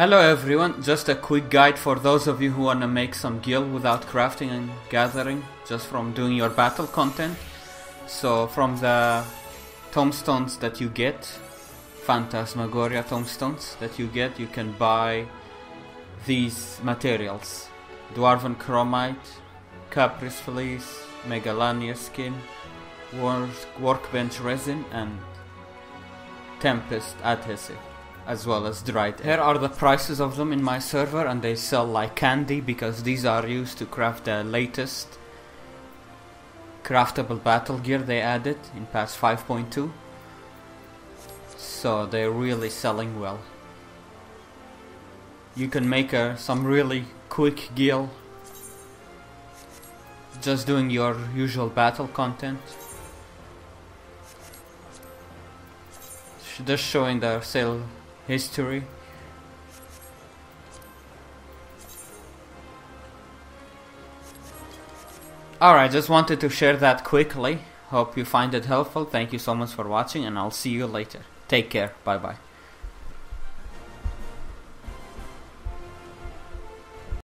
Hello everyone, just a quick guide for those of you who wanna make some gil without crafting and gathering, just from doing your battle content. So from the tomestones that you get, Phantasmagoria tomestones that you get, you can buy these materials. Dwarven Chromite, Caprice Fleece, Megalania Skin, Workbench Resin and Tempest Adhesive as well as dried. Here are the prices of them in my server and they sell like candy because these are used to craft the latest craftable battle gear they added in patch 5.2 so they're really selling well. You can make a, some really quick gil just doing your usual battle content just showing the sale history Alright, just wanted to share that quickly. Hope you find it helpful. Thank you so much for watching and I'll see you later. Take care. Bye bye.